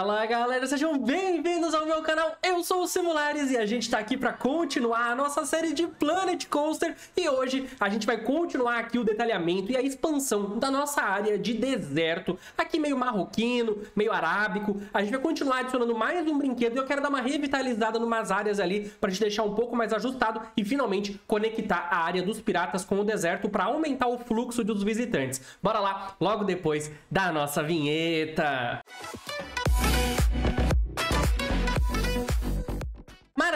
Fala galera, sejam bem-vindos ao meu canal, eu sou o Simulares e a gente tá aqui pra continuar a nossa série de Planet Coaster e hoje a gente vai continuar aqui o detalhamento e a expansão da nossa área de deserto, aqui meio marroquino, meio arábico, a gente vai continuar adicionando mais um brinquedo e eu quero dar uma revitalizada em umas áreas ali pra gente deixar um pouco mais ajustado e finalmente conectar a área dos piratas com o deserto pra aumentar o fluxo dos visitantes. Bora lá, logo depois da nossa vinheta!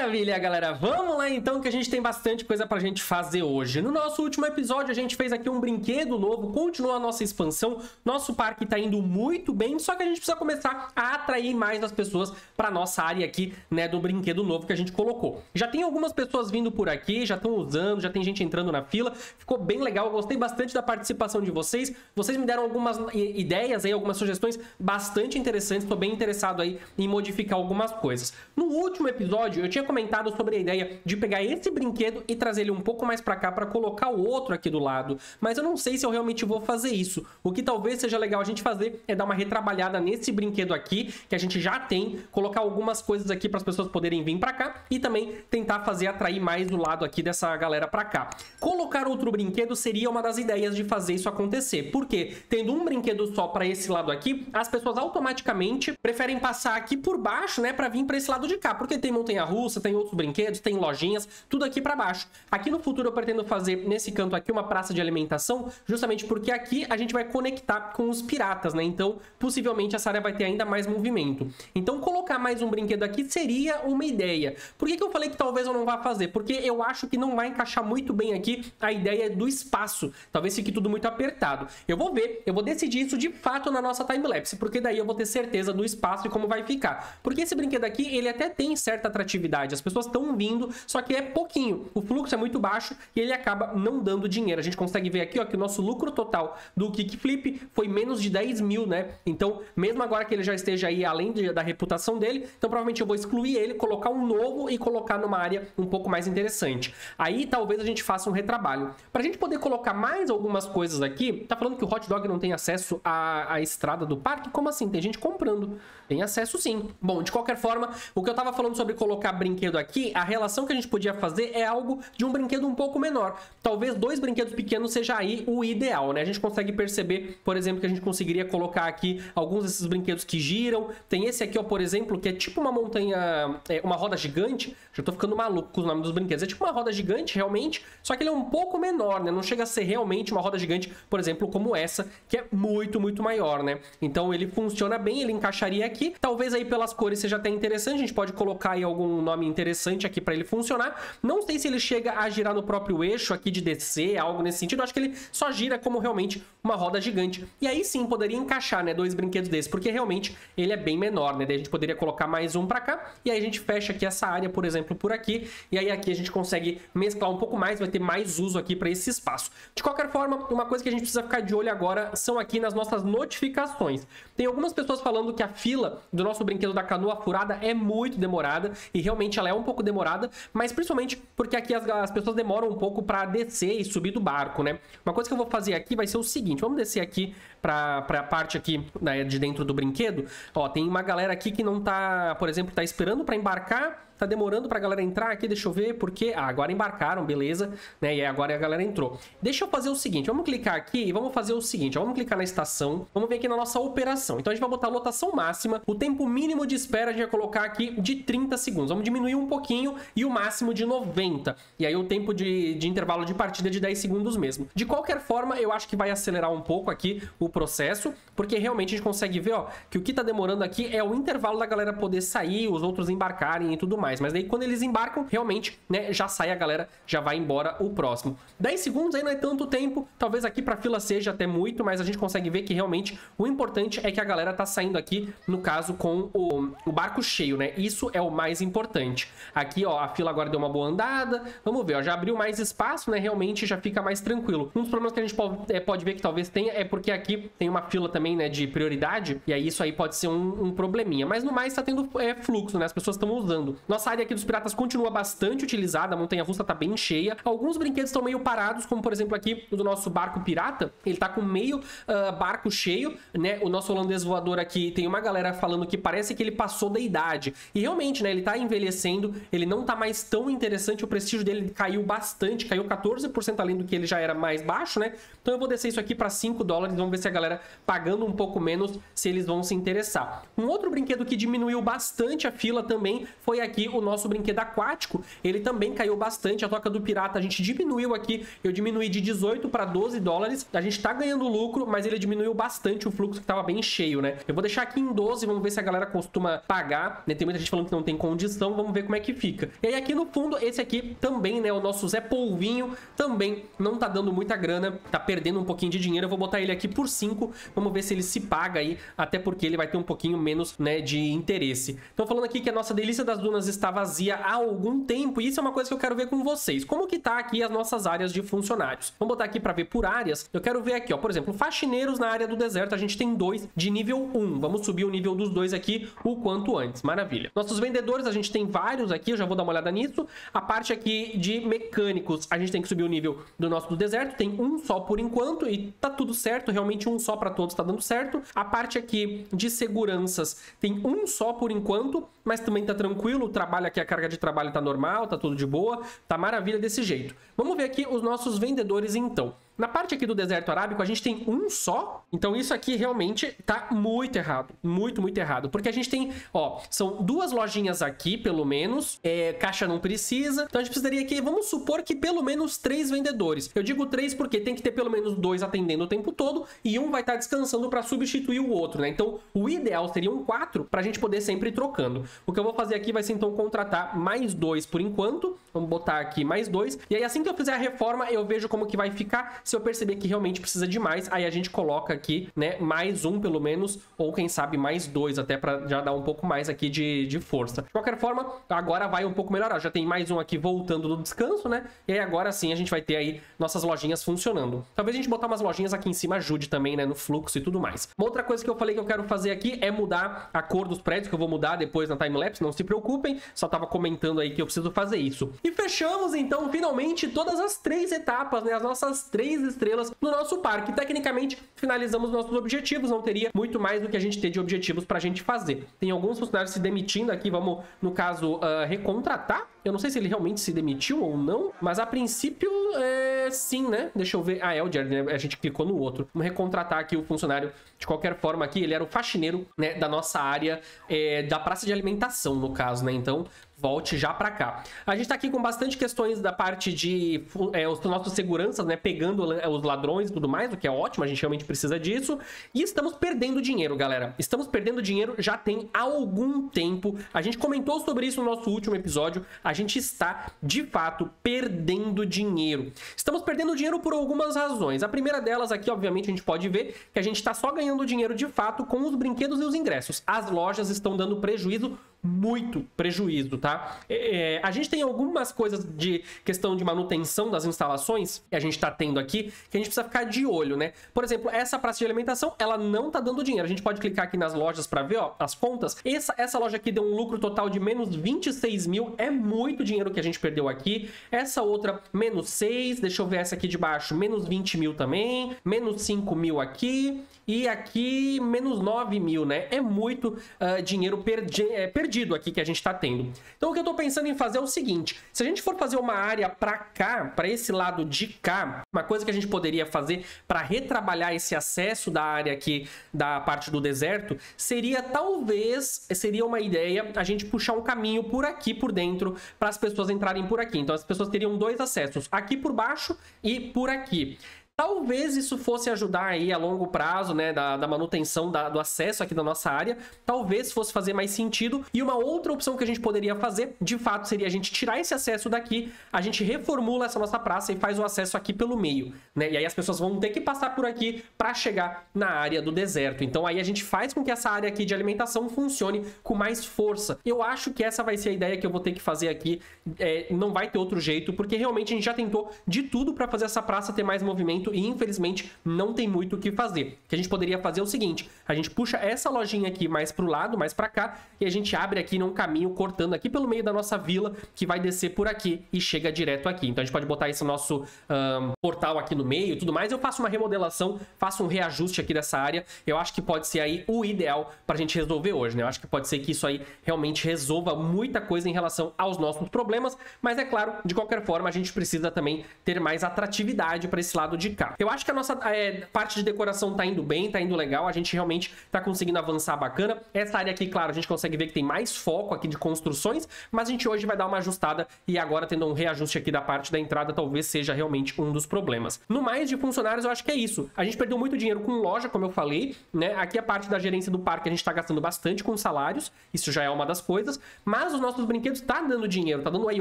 Maravilha, galera. Vamos lá então que a gente tem bastante coisa pra gente fazer hoje. No nosso último episódio a gente fez aqui um brinquedo novo, continua a nossa expansão. Nosso parque tá indo muito bem, só que a gente precisa começar a atrair mais as pessoas pra nossa área aqui, né, do brinquedo novo que a gente colocou. Já tem algumas pessoas vindo por aqui, já estão usando, já tem gente entrando na fila. Ficou bem legal, gostei bastante da participação de vocês. Vocês me deram algumas ideias aí, algumas sugestões bastante interessantes. Tô bem interessado aí em modificar algumas coisas. No último episódio eu tinha comentado sobre a ideia de pegar esse brinquedo e trazer ele um pouco mais para cá para colocar o outro aqui do lado, mas eu não sei se eu realmente vou fazer isso. O que talvez seja legal a gente fazer é dar uma retrabalhada nesse brinquedo aqui, que a gente já tem, colocar algumas coisas aqui para as pessoas poderem vir para cá e também tentar fazer atrair mais o lado aqui dessa galera para cá. Colocar outro brinquedo seria uma das ideias de fazer isso acontecer, porque tendo um brinquedo só para esse lado aqui, as pessoas automaticamente preferem passar aqui por baixo, né, para vir para esse lado de cá, porque tem montanha-russa russa, tem outros brinquedos, tem lojinhas, tudo aqui para baixo. Aqui no futuro eu pretendo fazer nesse canto aqui uma praça de alimentação, justamente porque aqui a gente vai conectar com os piratas, né? Então, possivelmente essa área vai ter ainda mais movimento. Então, colocar mais um brinquedo aqui seria uma ideia. Por que, que eu falei que talvez eu não vá fazer? Porque eu acho que não vai encaixar muito bem aqui a ideia do espaço. Talvez fique tudo muito apertado. Eu vou ver, eu vou decidir isso de fato na nossa timelapse, porque daí eu vou ter certeza do espaço e como vai ficar. Porque esse brinquedo aqui, ele até tem certa atratividade As pessoas estão vindo, só que é pouquinho. O fluxo é muito baixo e ele acaba não dando dinheiro. A gente consegue ver aqui ó, que o nosso lucro total do Kickflip foi menos de 10 mil, né? Então, mesmo agora que ele já esteja aí além de, da reputação dele, então provavelmente eu vou excluir ele, colocar um novo e colocar numa área um pouco mais interessante. Aí talvez a gente faça um retrabalho. Pra gente poder colocar mais algumas coisas aqui, tá falando que o hot dog não tem acesso à, à estrada do parque? Como assim? Tem gente comprando. Tem acesso sim. Bom, de qualquer forma, o que eu tava falando sobre colocar brinquedo aqui, a relação que a gente podia fazer é algo de um brinquedo um pouco menor. Talvez dois brinquedos pequenos seja aí o ideal, né? A gente consegue perceber, por exemplo, que a gente conseguiria colocar aqui alguns desses brinquedos que giram. Tem esse aqui, ó, por exemplo, que é tipo uma montanha, é, uma roda gigante. Já tô ficando maluco com os nomes dos brinquedos. É tipo uma roda gigante, realmente, só que ele é um pouco menor, né? Não chega a ser realmente uma roda gigante, por exemplo, como essa, que é muito, muito maior, né? Então ele funciona bem, ele encaixaria aqui. Talvez aí pelas cores seja até interessante, a gente pode colocar aí algum nome interessante aqui para ele funcionar. Não sei se ele chega a girar no próprio eixo aqui de DC, algo nesse sentido. Eu acho que ele só gira como realmente uma roda gigante. E aí sim poderia encaixar, né, dois brinquedos desses, porque realmente ele é bem menor, né? Daí a gente poderia colocar mais um para cá e aí a gente fecha aqui essa área, por exemplo, por aqui. E aí aqui a gente consegue mesclar um pouco mais, vai ter mais uso aqui para esse espaço. De qualquer forma, uma coisa que a gente precisa ficar de olho agora são aqui nas nossas notificações. Tem algumas pessoas falando que a fila do nosso brinquedo da canoa furada é muito demorada e realmente realmente ela é um pouco demorada, mas principalmente porque aqui as, as pessoas demoram um pouco para descer e subir do barco, né? Uma coisa que eu vou fazer aqui vai ser o seguinte, vamos descer aqui para a parte aqui né, de dentro do brinquedo. Ó, tem uma galera aqui que não tá, por exemplo, tá esperando para embarcar Tá demorando pra galera entrar aqui, deixa eu ver, porque... Ah, agora embarcaram, beleza, né? E agora a galera entrou. Deixa eu fazer o seguinte, vamos clicar aqui e vamos fazer o seguinte, vamos clicar na estação, vamos ver aqui na nossa operação. Então a gente vai botar a lotação máxima, o tempo mínimo de espera a gente vai colocar aqui de 30 segundos. Vamos diminuir um pouquinho e o máximo de 90. E aí o tempo de, de intervalo de partida é de 10 segundos mesmo. De qualquer forma, eu acho que vai acelerar um pouco aqui o processo, porque realmente a gente consegue ver, ó, que o que tá demorando aqui é o intervalo da galera poder sair, os outros embarcarem e tudo mais mais. Mas daí quando eles embarcam, realmente, né, já sai a galera, já vai embora o próximo. 10 segundos aí não é tanto tempo, talvez aqui pra fila seja até muito, mas a gente consegue ver que realmente o importante é que a galera tá saindo aqui, no caso, com o, o barco cheio, né? Isso é o mais importante. Aqui, ó, a fila agora deu uma boa andada, vamos ver, ó, já abriu mais espaço, né? Realmente já fica mais tranquilo. Um dos problemas que a gente pode, é, pode ver que talvez tenha é porque aqui tem uma fila também, né, de prioridade, e aí isso aí pode ser um, um probleminha. Mas no mais tá tendo é, fluxo, né? As pessoas estão usando. Nossa área aqui dos piratas continua bastante utilizada, a montanha-russa tá bem cheia. Alguns brinquedos estão meio parados, como por exemplo aqui o do nosso barco pirata, ele tá com meio uh, barco cheio, né? O nosso holandês voador aqui tem uma galera falando que parece que ele passou da idade. E realmente, né, ele tá envelhecendo, ele não tá mais tão interessante, o prestígio dele caiu bastante, caiu 14% além do que ele já era mais baixo, né? Então eu vou descer isso aqui para 5 dólares, vamos ver se a galera pagando um pouco menos, se eles vão se interessar. Um outro brinquedo que diminuiu bastante a fila também foi aqui o nosso brinquedo aquático. Ele também caiu bastante, a toca do pirata a gente diminuiu aqui, eu diminuí de 18 para 12 dólares. A gente tá ganhando lucro, mas ele diminuiu bastante o fluxo que tava bem cheio, né? Eu vou deixar aqui em 12, vamos ver se a galera costuma pagar, né? Tem muita gente falando que não tem condição, vamos ver como é que fica. E aí aqui no fundo, esse aqui também, né, o nosso Zé Polvinho também não tá dando muita grana, tá perdendo um pouquinho de dinheiro. Eu vou botar ele aqui por 5, vamos ver se ele se paga aí, até porque ele vai ter um pouquinho menos, né, de interesse. Então falando aqui que a nossa delícia das dunas está vazia há algum tempo, e isso é uma coisa que eu quero ver com vocês. Como que tá aqui as nossas áreas de funcionários? Vamos botar aqui para ver por áreas. Eu quero ver aqui, ó, por exemplo, faxineiros na área do deserto, a gente tem dois de nível 1. Vamos subir o nível dos dois aqui o quanto antes. Maravilha. Nossos vendedores, a gente tem vários aqui, eu já vou dar uma olhada nisso. A parte aqui de mecânicos, a gente tem que subir o nível do nosso do deserto, tem um só por enquanto e tá tudo certo, realmente um só para todos tá dando certo. A parte aqui de seguranças tem um só por enquanto, mas também tá tranquilo, o trabalho aqui, a carga de trabalho tá normal, tá tudo de boa, tá maravilha desse jeito. Vamos ver aqui os nossos vendedores então. Na parte aqui do deserto arábico, a gente tem um só. Então isso aqui realmente tá muito errado. Muito, muito errado. Porque a gente tem, ó, são duas lojinhas aqui, pelo menos. É, caixa não precisa. Então a gente precisaria aqui, vamos supor que pelo menos três vendedores. Eu digo três porque tem que ter pelo menos dois atendendo o tempo todo e um vai estar tá descansando para substituir o outro, né? Então o ideal seria um quatro para a gente poder sempre ir trocando. O que eu vou fazer aqui vai ser então contratar mais dois por enquanto. Vamos botar aqui mais dois. E aí assim que eu fizer a reforma, eu vejo como que vai ficar se eu perceber que realmente precisa de mais, aí a gente coloca aqui, né, mais um pelo menos, ou quem sabe mais dois, até para já dar um pouco mais aqui de, de força. De qualquer forma, agora vai um pouco melhorar. Já tem mais um aqui voltando do descanso, né? E aí agora sim a gente vai ter aí nossas lojinhas funcionando. Talvez a gente botar umas lojinhas aqui em cima ajude também, né, no fluxo e tudo mais. Uma outra coisa que eu falei que eu quero fazer aqui é mudar a cor dos prédios, que eu vou mudar depois na timelapse, não se preocupem, só tava comentando aí que eu preciso fazer isso. E fechamos então finalmente todas as três etapas, né, as nossas três estrelas no nosso parque. Tecnicamente, finalizamos nossos objetivos, não teria muito mais do que a gente ter de objetivos para a gente fazer. Tem alguns funcionários se demitindo aqui, vamos, no caso, uh, recontratar. Eu não sei se ele realmente se demitiu ou não, mas a princípio, é... sim, né? Deixa eu ver. Ah, é o Jared, né? A gente clicou no outro. Vamos recontratar aqui o funcionário de qualquer forma aqui. Ele era o faxineiro, né, da nossa área, é, da praça de alimentação, no caso, né? Então, volte já para cá. A gente tá aqui com bastante questões da parte de é, os nossos seguranças, né, pegando os ladrões e tudo mais, o que é ótimo, a gente realmente precisa disso. E estamos perdendo dinheiro, galera. Estamos perdendo dinheiro já tem algum tempo. A gente comentou sobre isso no nosso último episódio. A gente está, de fato, perdendo dinheiro. Estamos perdendo dinheiro por algumas razões. A primeira delas aqui, obviamente, a gente pode ver que a gente está só ganhando dinheiro de fato com os brinquedos e os ingressos. As lojas estão dando prejuízo muito prejuízo, tá? É, é, a gente tem algumas coisas de questão de manutenção das instalações que a gente tá tendo aqui que a gente precisa ficar de olho, né? Por exemplo, essa praça de alimentação, ela não tá dando dinheiro. A gente pode clicar aqui nas lojas para ver, ó, as contas. Essa, essa loja aqui deu um lucro total de menos 26 mil, é muito dinheiro que a gente perdeu aqui. Essa outra, menos 6, deixa eu ver essa aqui de baixo, menos 20 mil também, menos 5 mil aqui, e aqui menos 9 mil, né? É muito uh, dinheiro perdi é, perdido aqui que a gente está tendo. Então o que eu estou pensando em fazer é o seguinte, se a gente for fazer uma área para cá, para esse lado de cá, uma coisa que a gente poderia fazer para retrabalhar esse acesso da área aqui da parte do deserto, seria talvez, seria uma ideia a gente puxar um caminho por aqui por dentro para as pessoas entrarem por aqui. Então as pessoas teriam dois acessos, aqui por baixo e por aqui. Talvez isso fosse ajudar aí a longo prazo, né, da, da manutenção da, do acesso aqui da nossa área. Talvez fosse fazer mais sentido. E uma outra opção que a gente poderia fazer, de fato, seria a gente tirar esse acesso daqui, a gente reformula essa nossa praça e faz o acesso aqui pelo meio, né? E aí as pessoas vão ter que passar por aqui para chegar na área do deserto. Então aí a gente faz com que essa área aqui de alimentação funcione com mais força. Eu acho que essa vai ser a ideia que eu vou ter que fazer aqui. É, não vai ter outro jeito, porque realmente a gente já tentou de tudo para fazer essa praça ter mais movimento momento e infelizmente não tem muito o que fazer. O que a gente poderia fazer é o seguinte, a gente puxa essa lojinha aqui mais pro lado, mais para cá, e a gente abre aqui num caminho cortando aqui pelo meio da nossa vila, que vai descer por aqui e chega direto aqui. Então a gente pode botar esse nosso um, portal aqui no meio e tudo mais. Eu faço uma remodelação, faço um reajuste aqui dessa área. Eu acho que pode ser aí o ideal pra gente resolver hoje, né? Eu acho que pode ser que isso aí realmente resolva muita coisa em relação aos nossos problemas, mas é claro, de qualquer forma, a gente precisa também ter mais atratividade para esse lado de cá. Eu acho que a nossa é, parte de decoração tá indo bem, tá indo legal, a gente realmente tá conseguindo avançar bacana. Essa área aqui, claro, a gente consegue ver que tem mais foco aqui de construções, mas a gente hoje vai dar uma ajustada e agora tendo um reajuste aqui da parte da entrada, talvez seja realmente um dos problemas. No mais de funcionários, eu acho que é isso. A gente perdeu muito dinheiro com loja, como eu falei, né? Aqui a parte da gerência do parque a gente tá gastando bastante com salários, isso já é uma das coisas, mas os nossos brinquedos tá dando dinheiro, tá dando aí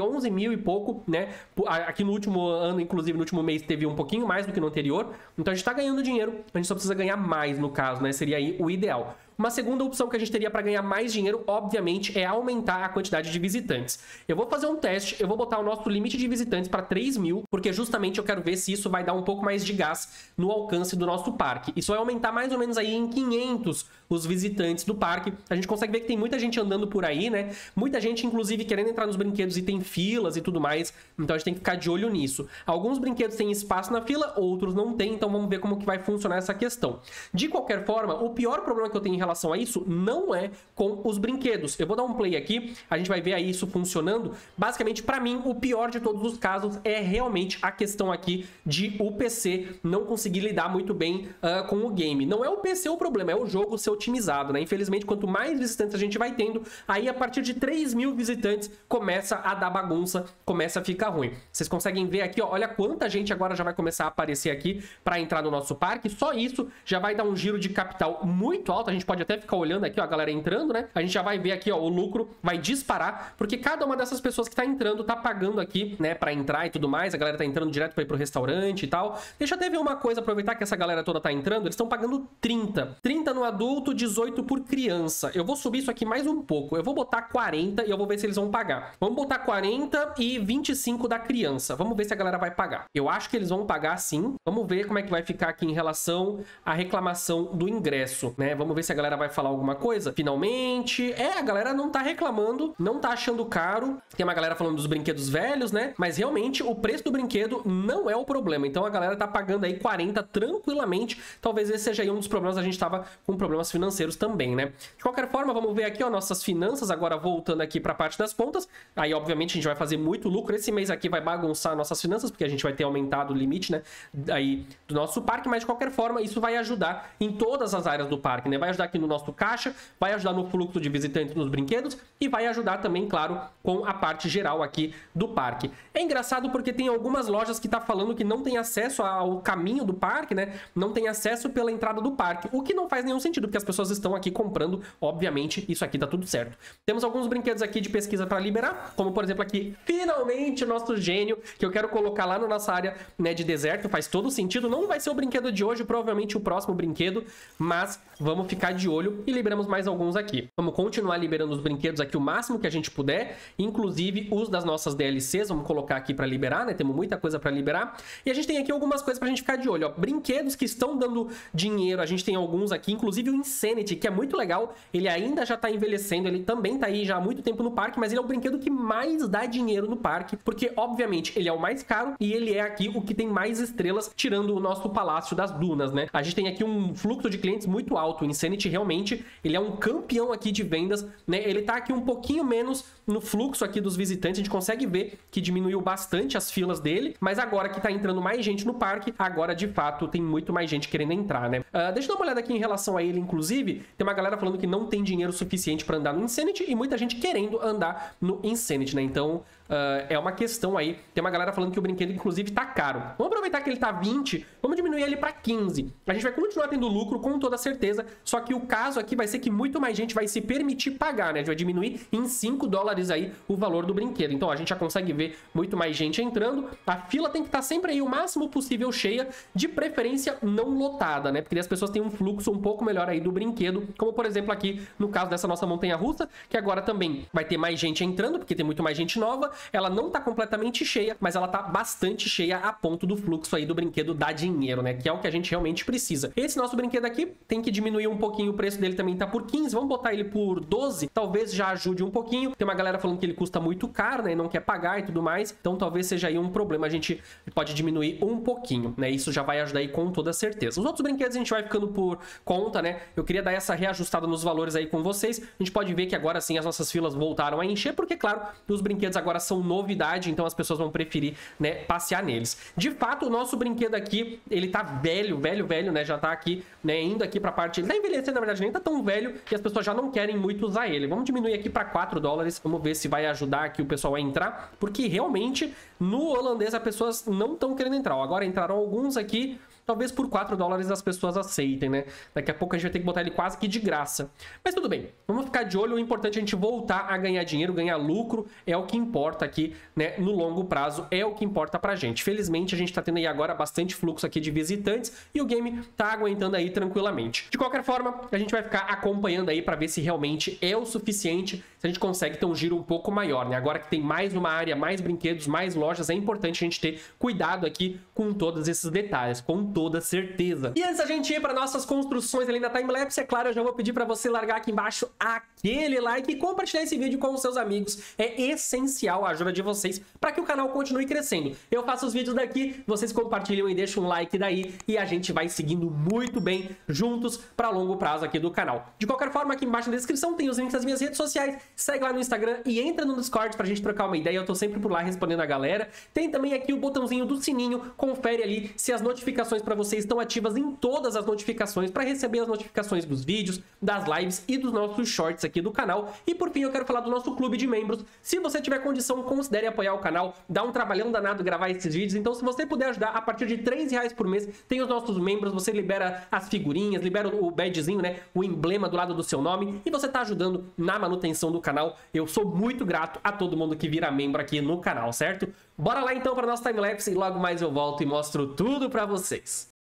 11 mil e pouco, né? Aqui no último ano, inclusive no último mês, teve um pouquinho mais do que no anterior, então a gente tá ganhando dinheiro, a gente só precisa ganhar mais no caso, né? Seria aí o ideal. Uma segunda opção que a gente teria para ganhar mais dinheiro, obviamente, é aumentar a quantidade de visitantes. Eu vou fazer um teste, eu vou botar o nosso limite de visitantes para 3 mil, porque justamente eu quero ver se isso vai dar um pouco mais de gás no alcance do nosso parque. Isso vai aumentar mais ou menos aí em 500 os visitantes do parque. A gente consegue ver que tem muita gente andando por aí, né? Muita gente, inclusive, querendo entrar nos brinquedos e tem filas e tudo mais. Então a gente tem que ficar de olho nisso. Alguns brinquedos têm espaço na fila, outros não têm. Então vamos ver como que vai funcionar essa questão. De qualquer forma, o pior problema que eu tenho em relação a isso não é com os brinquedos. Eu vou dar um play aqui, a gente vai ver aí isso funcionando. Basicamente, para mim, o pior de todos os casos é realmente a questão aqui de o PC não conseguir lidar muito bem uh, com o game. Não é o PC o problema, é o jogo ser otimizado, né? Infelizmente, quanto mais visitantes a gente vai tendo, aí a partir de 3 mil visitantes começa a dar bagunça, começa a ficar ruim. Vocês conseguem ver aqui, ó, olha quanta gente agora já vai começar a aparecer aqui para entrar no nosso parque. Só isso já vai dar um giro de capital muito alto. A gente pode até ficar olhando aqui, ó, a galera entrando, né? A gente já vai ver aqui, ó, o lucro vai disparar, porque cada uma dessas pessoas que tá entrando tá pagando aqui, né, para entrar e tudo mais. A galera tá entrando direto para ir pro restaurante e tal. Deixa eu até ver uma coisa, aproveitar que essa galera toda tá entrando, eles estão pagando 30. 30 no adulto, 18 por criança. Eu vou subir isso aqui mais um pouco. Eu vou botar 40 e eu vou ver se eles vão pagar. Vamos botar 40 e 25 da criança. Vamos ver se a galera vai pagar. Eu acho que eles vão pagar sim. Vamos ver como é que vai ficar aqui em relação à reclamação do ingresso, né? Vamos ver se a galera vai falar alguma coisa. Finalmente. É, a galera não tá reclamando, não tá achando caro. Tem uma galera falando dos brinquedos velhos, né? Mas realmente o preço do brinquedo não é o problema. Então a galera tá pagando aí 40 tranquilamente. Talvez esse seja aí um dos problemas. A gente tava com problemas financeiros também, né? De qualquer forma, vamos ver aqui, ó, nossas finanças agora voltando aqui para a parte das pontas. Aí, obviamente, a gente vai fazer muito lucro. Esse mês aqui vai bagunçar nossas finanças, porque a gente vai ter aumentado o limite, né, aí do nosso parque, mas de qualquer forma, isso vai ajudar em todas as áreas do parque, né? Vai ajudar aqui no nosso caixa, vai ajudar no fluxo de visitantes nos brinquedos e vai ajudar também, claro, com a parte geral aqui do parque. É engraçado porque tem algumas lojas que tá falando que não tem acesso ao caminho do parque, né? Não tem acesso pela entrada do parque, o que não faz nenhum sentido, porque as pessoas estão aqui comprando, obviamente, isso aqui tá tudo certo. Temos alguns brinquedos aqui de pesquisa para liberar, como por exemplo aqui, finalmente o nosso gênio, que eu quero colocar lá na nossa área né, de deserto, faz todo sentido. Não vai ser o brinquedo de hoje, provavelmente o próximo brinquedo, mas vamos ficar de olho e liberamos mais alguns aqui. Vamos continuar liberando os brinquedos aqui o máximo que a gente puder, inclusive os das nossas DLCs, vamos colocar aqui para liberar, né? Temos muita coisa para liberar. E a gente tem aqui algumas coisas pra gente ficar de olho, ó. Brinquedos que estão dando dinheiro, a gente tem alguns aqui, inclusive o Insanity, que é muito legal. Ele ainda já tá envelhecendo, ele também tá aí já há muito tempo no parque, mas ele é o brinquedo que mais dá dinheiro no parque, porque obviamente ele é o mais caro e ele é aqui o que tem mais estrelas, tirando o nosso Palácio das Dunas, né? A gente tem aqui um fluxo de clientes muito alto. O Insanity realmente, ele é um campeão aqui de vendas, né? Ele tá aqui um pouquinho menos no fluxo aqui dos visitantes, a gente consegue ver que diminuiu bastante as filas dele, mas agora que tá entrando mais gente no parque, agora de fato tem muito mais gente querendo entrar, né? Uh, deixa eu dar uma olhada aqui em relação a ele, inclusive, tem uma galera falando que não tem dinheiro suficiente para andar no Insanity e muita gente querendo andar no Insanity, né? Então, Uh, é uma questão aí. Tem uma galera falando que o brinquedo, inclusive, tá caro. Vamos aproveitar que ele tá 20, vamos diminuir ele para 15. A gente vai continuar tendo lucro com toda certeza, só que o caso aqui vai ser que muito mais gente vai se permitir pagar, né? Vai diminuir em 5 dólares aí o valor do brinquedo. Então a gente já consegue ver muito mais gente entrando. A fila tem que estar tá sempre aí o máximo possível cheia, de preferência não lotada, né? Porque as pessoas têm um fluxo um pouco melhor aí do brinquedo, como por exemplo aqui no caso dessa nossa montanha russa, que agora também vai ter mais gente entrando, porque tem muito mais gente nova. Ela não tá completamente cheia, mas ela tá bastante cheia a ponto do fluxo aí do brinquedo dar dinheiro, né? Que é o que a gente realmente precisa. Esse nosso brinquedo aqui tem que diminuir um pouquinho o preço dele também tá por 15. Vamos botar ele por 12, talvez já ajude um pouquinho. Tem uma galera falando que ele custa muito caro, né? E não quer pagar e tudo mais. Então talvez seja aí um problema. A gente pode diminuir um pouquinho, né? Isso já vai ajudar aí com toda certeza. Os outros brinquedos a gente vai ficando por conta, né? Eu queria dar essa reajustada nos valores aí com vocês. A gente pode ver que agora sim as nossas filas voltaram a encher, porque, claro, os brinquedos agora são novidade, então as pessoas vão preferir, né, passear neles. De fato, o nosso brinquedo aqui, ele tá velho, velho, velho, né? Já tá aqui, né, indo aqui pra parte... Ele tá envelhecendo, na verdade, nem tá tão velho que as pessoas já não querem muito usar ele. Vamos diminuir aqui pra 4 dólares. Vamos ver se vai ajudar aqui o pessoal a entrar, porque realmente no holandês as pessoas não estão querendo entrar. Agora entraram alguns aqui talvez por 4 dólares as pessoas aceitem, né? Daqui a pouco a gente vai ter que botar ele quase que de graça. Mas tudo bem, vamos ficar de olho. O importante é a gente voltar a ganhar dinheiro, ganhar lucro, é o que importa aqui, né? No longo prazo, é o que importa pra gente. Felizmente, a gente tá tendo aí agora bastante fluxo aqui de visitantes e o game tá aguentando aí tranquilamente. De qualquer forma, a gente vai ficar acompanhando aí para ver se realmente é o suficiente, se a gente consegue ter um giro um pouco maior, né? Agora que tem mais uma área, mais brinquedos, mais lojas, é importante a gente ter cuidado aqui com todos esses detalhes, com toda certeza. E antes da gente ir para nossas construções ali na timelapse, é claro, eu já vou pedir para você largar aqui embaixo aquele like e compartilhar esse vídeo com os seus amigos. É essencial a ajuda de vocês para que o canal continue crescendo. Eu faço os vídeos daqui, vocês compartilham e deixam um like daí e a gente vai seguindo muito bem juntos para longo prazo aqui do canal. De qualquer forma, aqui embaixo na descrição tem os links das minhas redes sociais. Segue lá no Instagram e entra no Discord pra gente trocar uma ideia. Eu tô sempre por lá respondendo a galera. Tem também aqui o botãozinho do sininho. Confere ali se as notificações para vocês estão ativas em todas as notificações para receber as notificações dos vídeos, das lives e dos nossos shorts aqui do canal. E por fim, eu quero falar do nosso clube de membros. Se você tiver condição, considere apoiar o canal. Dá um trabalhão danado gravar esses vídeos. Então, se você puder ajudar, a partir de 3 reais por mês, tem os nossos membros. Você libera as figurinhas, libera o badgezinho, né? O emblema do lado do seu nome. E você tá ajudando na manutenção do canal. Eu sou muito grato a todo mundo que vira membro aqui no canal, certo? Bora lá então para nosso timelapse e logo mais eu volto e mostro tudo para vocês.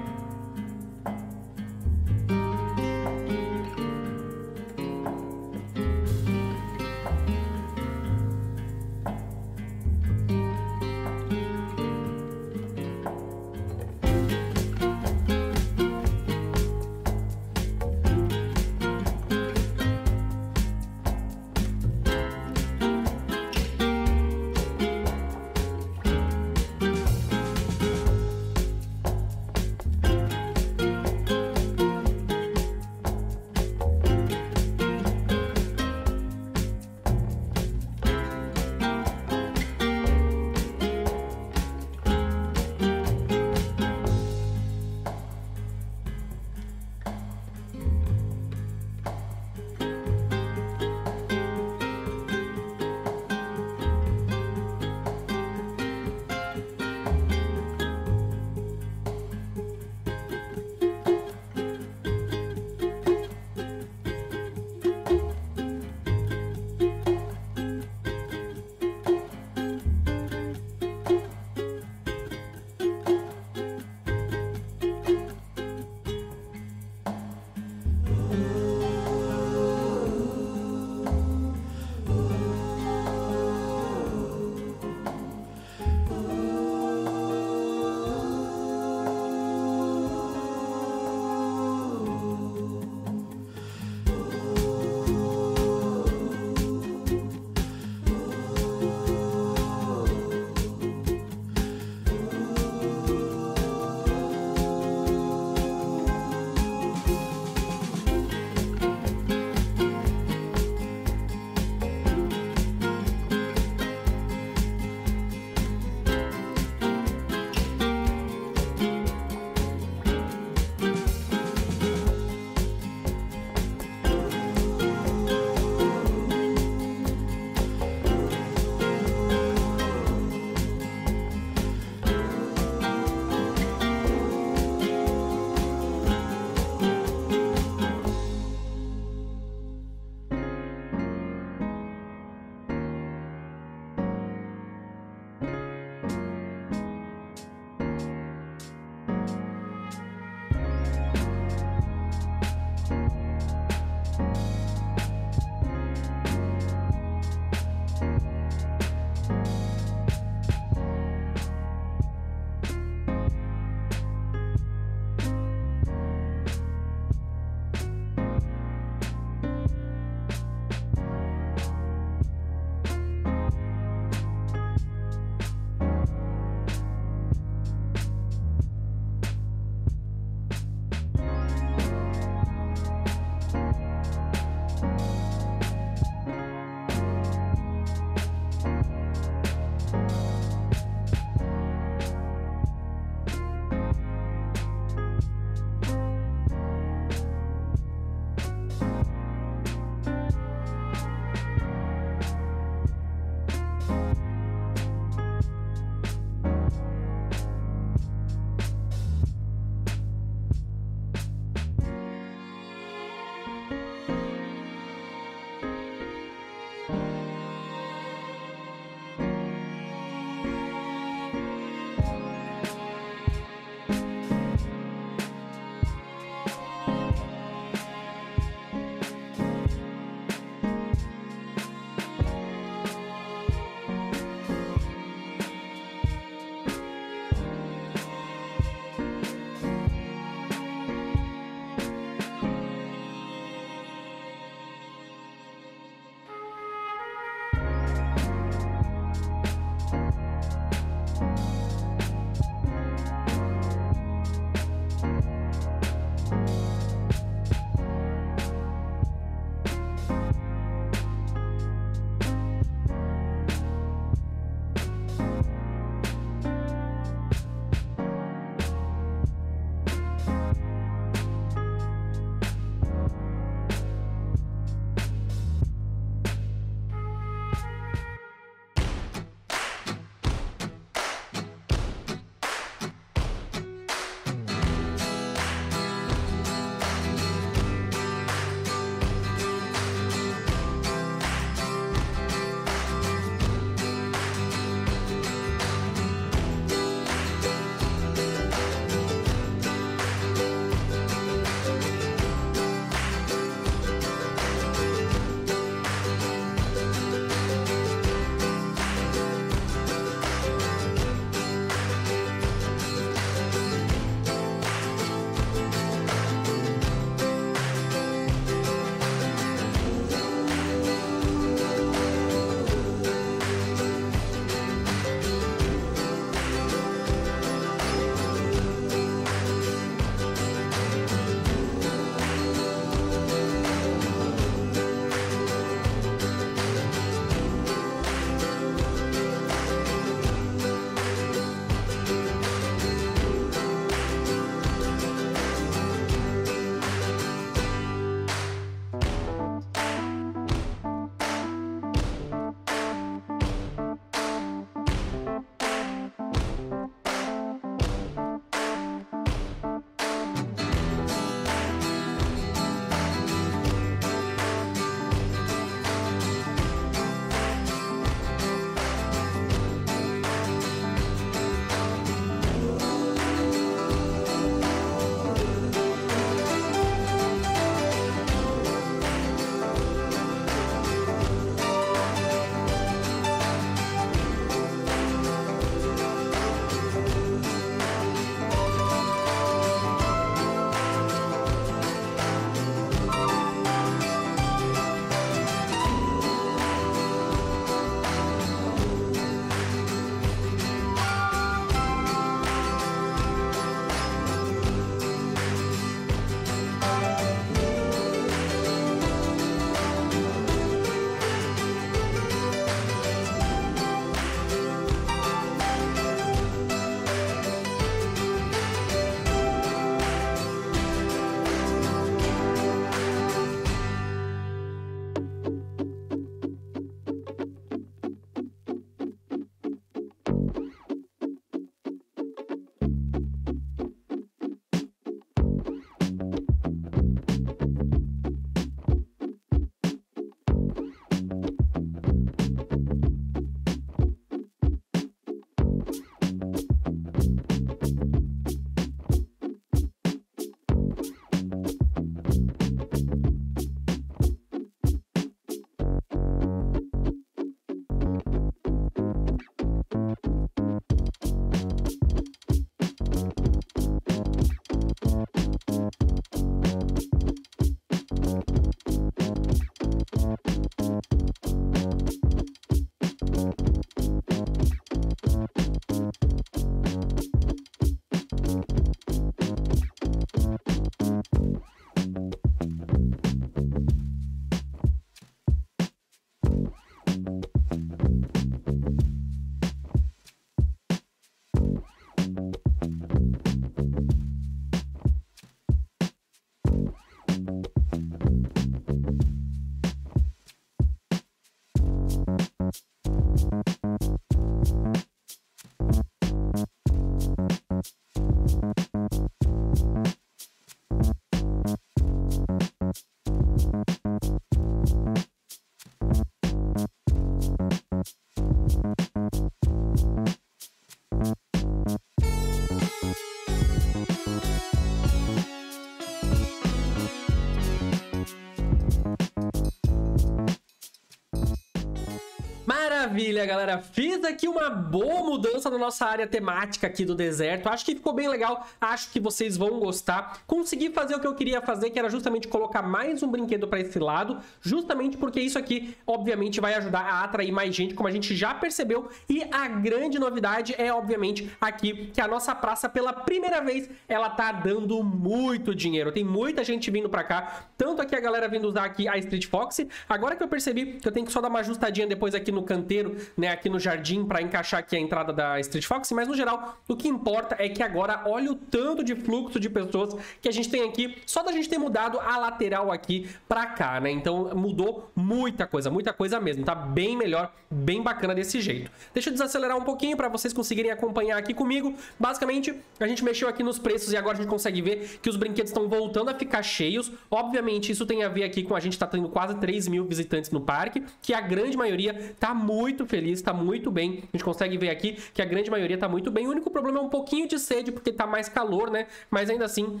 Maravilha, galera. Fiz aqui uma boa mudança na nossa área temática aqui do deserto. Acho que ficou bem legal. Acho que vocês vão gostar. Consegui fazer o que eu queria fazer, que era justamente colocar mais um brinquedo para esse lado, justamente porque isso aqui, obviamente, vai ajudar a atrair mais gente, como a gente já percebeu. E a grande novidade é, obviamente, aqui que a nossa praça, pela primeira vez, ela tá dando muito dinheiro. Tem muita gente vindo para cá, tanto aqui a galera vindo usar aqui a Street Fox. Agora que eu percebi que eu tenho que só dar uma ajustadinha depois aqui no no né, aqui no jardim para encaixar aqui a entrada da Street Fox, mas no geral, o que importa é que agora olha o tanto de fluxo de pessoas que a gente tem aqui, só da gente ter mudado a lateral aqui para cá, né? Então mudou muita coisa, muita coisa mesmo, tá bem melhor, bem bacana desse jeito. Deixa eu desacelerar um pouquinho para vocês conseguirem acompanhar aqui comigo. Basicamente, a gente mexeu aqui nos preços e agora a gente consegue ver que os brinquedos estão voltando a ficar cheios. Obviamente, isso tem a ver aqui com a gente tá tendo quase 3 mil visitantes no parque, que a grande maioria tá muito feliz, tá muito bem. A gente consegue ver aqui que a grande maioria tá muito bem. O único problema é um pouquinho de sede, porque tá mais calor, né? Mas ainda assim,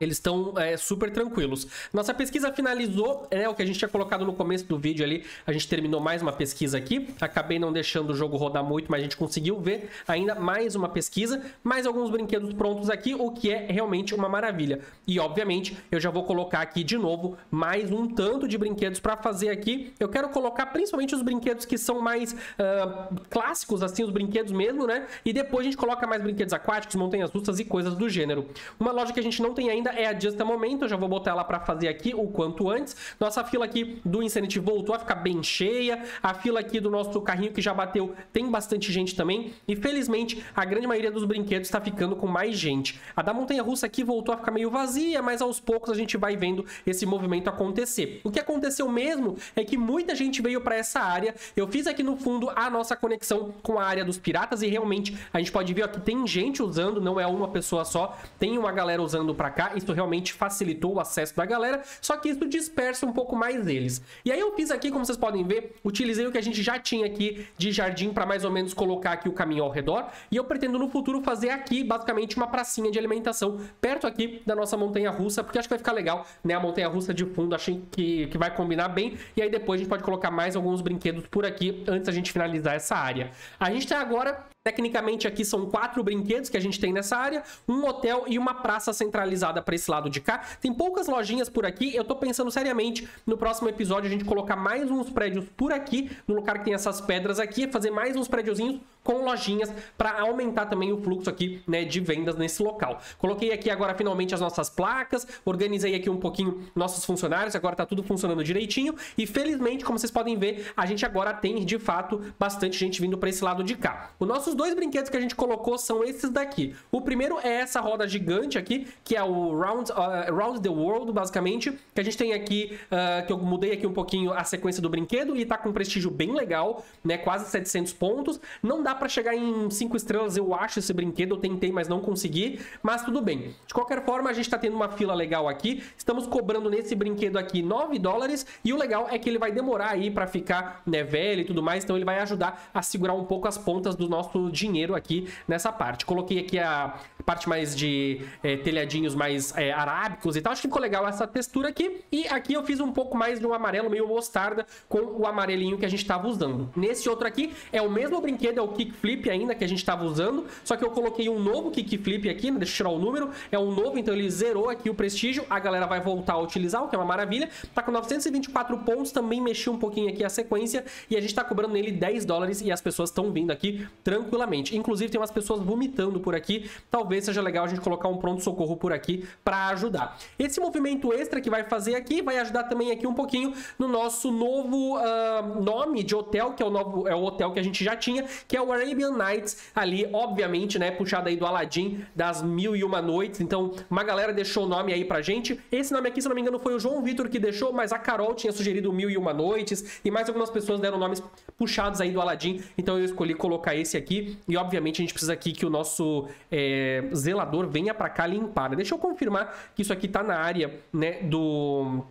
eles estão é, super tranquilos. Nossa pesquisa finalizou, é o que a gente tinha colocado no começo do vídeo ali. A gente terminou mais uma pesquisa aqui. Acabei não deixando o jogo rodar muito, mas a gente conseguiu ver ainda mais uma pesquisa. Mais alguns brinquedos prontos aqui, o que é realmente uma maravilha. E, obviamente, eu já vou colocar aqui de novo mais um tanto de brinquedos para fazer aqui. Eu quero colocar principalmente os brinquedos que são mais uh, clássicos, assim, os brinquedos mesmo, né? E depois a gente coloca mais brinquedos aquáticos, montanhas russas e coisas do gênero. Uma loja que a gente não tem ainda ainda é a Just a Momento, eu já vou botar ela para fazer aqui o quanto antes. Nossa fila aqui do Insanity voltou a ficar bem cheia, a fila aqui do nosso carrinho que já bateu tem bastante gente também, e felizmente a grande maioria dos brinquedos está ficando com mais gente. A da Montanha Russa aqui voltou a ficar meio vazia, mas aos poucos a gente vai vendo esse movimento acontecer. O que aconteceu mesmo é que muita gente veio para essa área, eu fiz aqui no fundo a nossa conexão com a área dos piratas e realmente a gente pode ver aqui tem gente usando, não é uma pessoa só, tem uma galera usando para cá, isso realmente facilitou o acesso da galera, só que isso dispersa um pouco mais eles. E aí eu fiz aqui, como vocês podem ver, utilizei o que a gente já tinha aqui de jardim para mais ou menos colocar aqui o caminho ao redor, e eu pretendo no futuro fazer aqui basicamente uma pracinha de alimentação perto aqui da nossa montanha russa, porque acho que vai ficar legal, né, a montanha russa de fundo, achei que, que vai combinar bem, e aí depois a gente pode colocar mais alguns brinquedos por aqui antes da gente finalizar essa área. A gente tá agora Tecnicamente aqui são quatro brinquedos que a gente tem nessa área, um hotel e uma praça centralizada para esse lado de cá. Tem poucas lojinhas por aqui, eu tô pensando seriamente no próximo episódio a gente colocar mais uns prédios por aqui, no lugar que tem essas pedras aqui, fazer mais uns prédiozinhos com lojinhas para aumentar também o fluxo aqui, né, de vendas nesse local. Coloquei aqui agora finalmente as nossas placas, organizei aqui um pouquinho nossos funcionários, agora tá tudo funcionando direitinho e felizmente, como vocês podem ver, a gente agora tem de fato bastante gente vindo para esse lado de cá. Os nossos dois brinquedos que a gente colocou são esses daqui. O primeiro é essa roda gigante aqui, que é o Round, uh, Round the World, basicamente, que a gente tem aqui, uh, que eu mudei aqui um pouquinho a sequência do brinquedo e tá com um prestígio bem legal, né, quase 700 pontos. Não dá para chegar em 5 estrelas, eu acho, esse brinquedo. Eu tentei, mas não consegui. Mas tudo bem. De qualquer forma, a gente tá tendo uma fila legal aqui. Estamos cobrando nesse brinquedo aqui 9 dólares. E o legal é que ele vai demorar aí para ficar né, velho e tudo mais. Então ele vai ajudar a segurar um pouco as pontas do nosso dinheiro aqui nessa parte. Coloquei aqui a parte mais de é, telhadinhos mais é, arábicos e tal. Acho que ficou legal essa textura aqui. E aqui eu fiz um pouco mais de um amarelo meio mostarda com o amarelinho que a gente estava usando. Nesse outro aqui é o mesmo brinquedo, é o kickflip ainda que a gente estava usando, só que eu coloquei um novo kickflip aqui, deixa eu tirar o número, é um novo, então ele zerou aqui o prestígio, a galera vai voltar a utilizar, o que é uma maravilha. Tá com 924 pontos, também mexi um pouquinho aqui a sequência e a gente tá cobrando nele 10 dólares e as pessoas estão vindo aqui tranquilamente. Inclusive tem umas pessoas vomitando por aqui, talvez seja legal a gente colocar um pronto-socorro por aqui para ajudar. Esse movimento extra que vai fazer aqui vai ajudar também aqui um pouquinho no nosso novo uh, nome de hotel, que é o, novo, é o hotel que a gente já tinha, que é o Arabian Nights, ali, obviamente, né, puxado aí do Aladdin, das Mil e Uma Noites, então uma galera deixou o nome aí pra gente. Esse nome aqui, se não me engano, foi o João Vitor que deixou, mas a Carol tinha sugerido Mil e Uma Noites, e mais algumas pessoas deram nomes puxados aí do Aladdin, então eu escolhi colocar esse aqui, e obviamente a gente precisa aqui que o nosso é, zelador venha para cá limpar. Deixa eu confirmar que isso aqui tá na área, né, do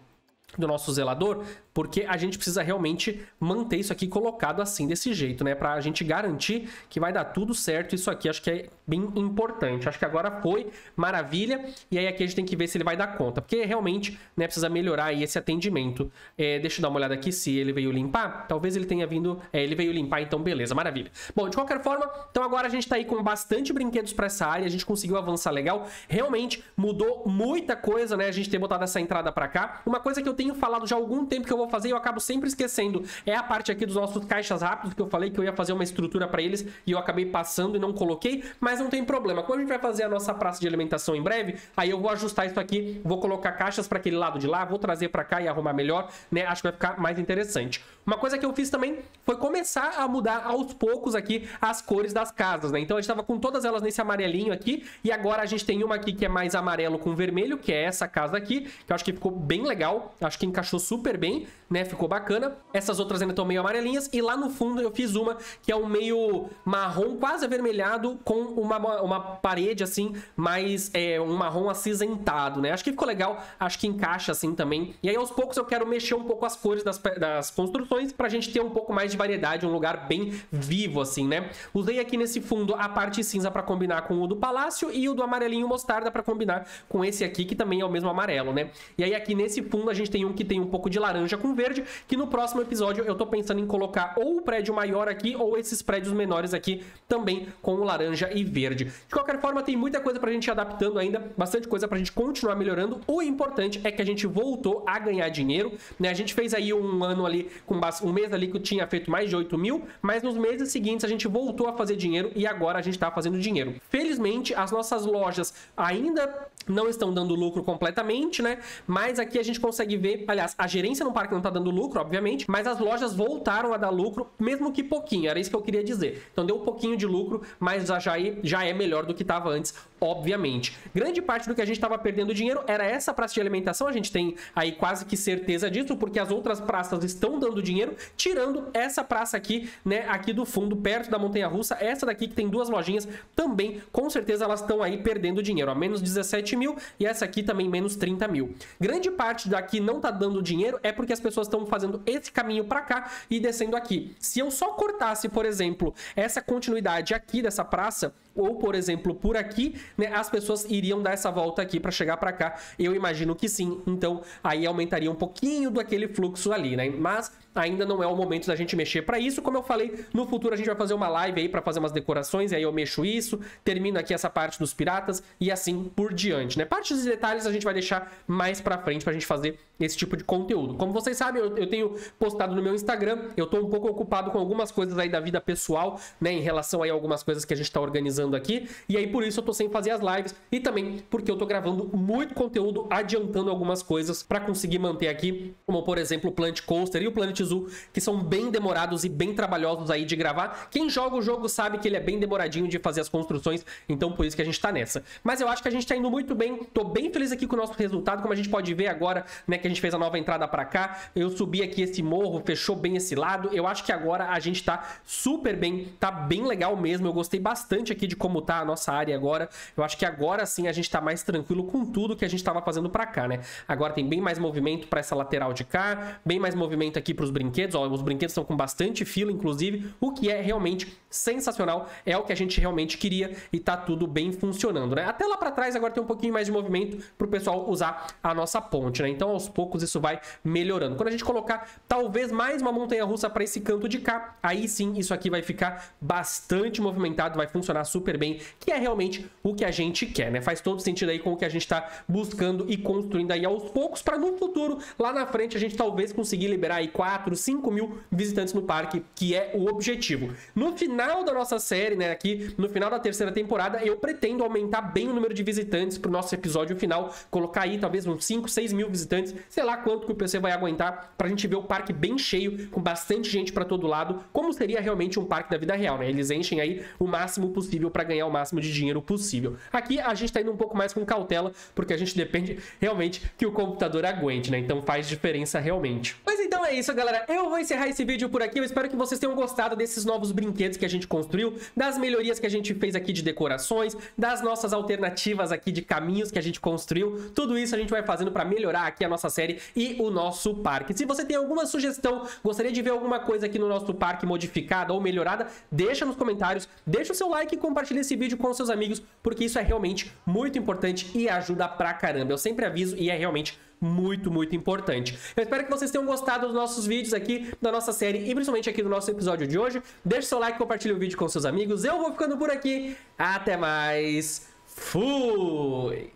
do nosso zelador, porque a gente precisa realmente manter isso aqui colocado assim, desse jeito, né? Pra gente garantir que vai dar tudo certo. Isso aqui acho que é bem importante. Acho que agora foi maravilha. E aí aqui a gente tem que ver se ele vai dar conta, porque realmente né, precisa melhorar aí esse atendimento. É, deixa eu dar uma olhada aqui se ele veio limpar. Talvez ele tenha vindo... É, ele veio limpar, então beleza, maravilha. Bom, de qualquer forma, então agora a gente tá aí com bastante brinquedos para essa área. A gente conseguiu avançar legal. Realmente mudou muita coisa, né? A gente ter botado essa entrada para cá. Uma coisa que eu tenho falado já há algum tempo que eu vou fazer e eu acabo sempre esquecendo é a parte aqui dos nossos caixas rápidos, que eu falei que eu ia fazer uma estrutura para eles e eu acabei passando e não coloquei, mas não tem problema. Quando a gente vai fazer a nossa praça de alimentação em breve, aí eu vou ajustar isso aqui, vou colocar caixas para aquele lado de lá, vou trazer para cá e arrumar melhor, né? Acho que vai ficar mais interessante. Uma coisa que eu fiz também foi começar a mudar aos poucos aqui as cores das casas, né? Então a gente tava com todas elas nesse amarelinho aqui e agora a gente tem uma aqui que é mais amarelo com vermelho, que é essa casa aqui, que eu acho que ficou bem legal, acho que encaixou super bem, né? Ficou bacana. Essas outras ainda estão meio amarelinhas. E lá no fundo eu fiz uma que é um meio marrom, quase avermelhado, com uma, uma parede assim, mais é, um marrom acinzentado, né? Acho que ficou legal, acho que encaixa assim também. E aí aos poucos eu quero mexer um pouco as cores das, das construções pra gente ter um pouco mais de variedade, um lugar bem vivo assim, né? Usei aqui nesse fundo a parte cinza para combinar com o do palácio e o do amarelinho mostarda para combinar com esse aqui que também é o mesmo amarelo, né? E aí aqui nesse fundo a gente tem um que tem um pouco de laranja com verde, que no próximo episódio eu tô pensando em colocar ou o prédio maior aqui ou esses prédios menores aqui também com laranja e verde. De qualquer forma, tem muita coisa pra gente adaptando ainda, bastante coisa pra gente continuar melhorando. O importante é que a gente voltou a ganhar dinheiro, né? A gente fez aí um ano ali, com um mês ali que eu tinha feito mais de 8 mil, mas nos meses seguintes a gente voltou a fazer dinheiro e agora a gente tá fazendo dinheiro. Felizmente, as nossas lojas ainda não estão dando lucro completamente, né? Mas aqui a gente consegue ver, aliás, a gerência no parque não tá dando lucro, obviamente, mas as lojas voltaram a dar lucro, mesmo que pouquinho, era isso que eu queria dizer. Então deu um pouquinho de lucro, mas já, já é melhor do que estava antes, obviamente. Grande parte do que a gente estava perdendo dinheiro era essa praça de alimentação, a gente tem aí quase que certeza disso, porque as outras praças estão dando dinheiro, tirando essa praça aqui, né, aqui do fundo, perto da Montanha Russa, essa daqui que tem duas lojinhas, também, com certeza elas estão aí perdendo dinheiro, a menos 17 mil, e essa aqui também menos 30 mil. Grande parte daqui não tá dando dinheiro é porque as pessoas estão fazendo esse caminho para cá e descendo aqui. Se eu só cortasse, por exemplo, essa continuidade aqui dessa praça, ou por exemplo por aqui, né, as pessoas iriam dar essa volta aqui para chegar para cá. Eu imagino que sim. Então aí aumentaria um pouquinho do aquele fluxo ali, né? Mas ainda não é o momento da gente mexer para isso. Como eu falei, no futuro a gente vai fazer uma live aí para fazer umas decorações, e aí eu mexo isso, termino aqui essa parte dos piratas e assim por diante, né? Partes e detalhes a gente vai deixar mais para frente pra gente fazer esse tipo de conteúdo. Como vocês sabem, eu, eu, tenho postado no meu Instagram, eu tô um pouco ocupado com algumas coisas aí da vida pessoal, né, em relação aí a algumas coisas que a gente tá organizando aqui, e aí por isso eu tô sem fazer as lives, e também porque eu tô gravando muito conteúdo, adiantando algumas coisas para conseguir manter aqui, como por exemplo o Plant Coaster e o Planet Zoo, que são bem demorados e bem trabalhosos aí de gravar. Quem joga o jogo sabe que ele é bem demoradinho de fazer as construções, então por isso que a gente tá nessa. Mas eu acho que a gente tá indo muito bem, tô bem feliz aqui com o nosso resultado, como a gente pode ver agora, né, que a gente fez a nova entrada para cá. Eu subi aqui esse morro, fechou bem esse lado. Eu acho que agora a gente tá super bem, tá bem legal mesmo. Eu gostei bastante aqui de como tá a nossa área agora. Eu acho que agora sim a gente tá mais tranquilo com tudo que a gente tava fazendo para cá, né? Agora tem bem mais movimento para essa lateral de cá, bem mais movimento aqui para os brinquedos. Ó, os brinquedos estão com bastante fila, inclusive, o que é realmente sensacional. É o que a gente realmente queria e tá tudo bem funcionando, né? Até lá para trás agora tem um pouquinho mais de movimento pro pessoal usar a nossa ponte, né? Então aos poucos isso vai melhorando. Quando a gente colocar talvez mais uma montanha-russa para esse canto de cá, aí sim isso aqui vai ficar bastante movimentado, vai funcionar super bem, que é realmente o que a gente quer, né? Faz todo sentido aí com o que a gente está buscando e construindo aí aos poucos para no futuro, lá na frente, a gente talvez conseguir liberar aí 4, 5 mil visitantes no parque, que é o objetivo. No final da nossa série, né, aqui, no final da terceira temporada, eu pretendo aumentar bem o número de visitantes pro nosso episódio final, colocar aí talvez uns 5, 6 mil visitantes, sei lá quanto que o PC vai aguentar pra gente ver o parque bem cheio, com bastante gente para todo lado, como seria realmente um parque da vida real, né? Eles enchem aí o máximo possível para ganhar o máximo de dinheiro possível. Aqui a gente tá indo um pouco mais com cautela, porque a gente depende realmente que o computador aguente, né? Então faz diferença realmente. Mas então é isso, galera. Eu vou encerrar esse vídeo por aqui. Eu espero que vocês tenham gostado desses novos brinquedos que a gente construiu, das melhorias que a gente fez aqui de decorações, das nossas alternativas aqui de caminhos que a gente construiu. Tudo isso a gente vai fazendo para melhorar aqui a nossa série e o nosso parque. Se você tem alguma sugestão, gostaria de ver alguma coisa aqui no nosso parque modificada ou melhorada, deixa nos comentários, deixa o seu like e compartilha esse vídeo com seus amigos, porque isso é realmente muito importante e ajuda pra caramba. Eu sempre aviso e é realmente muito, muito importante. Eu espero que vocês tenham gostado dos nossos vídeos aqui, da nossa série e principalmente aqui do nosso episódio de hoje. Deixe seu like, compartilhe o vídeo com seus amigos. Eu vou ficando por aqui. Até mais. Fui!